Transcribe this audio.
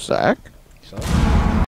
Zach? So?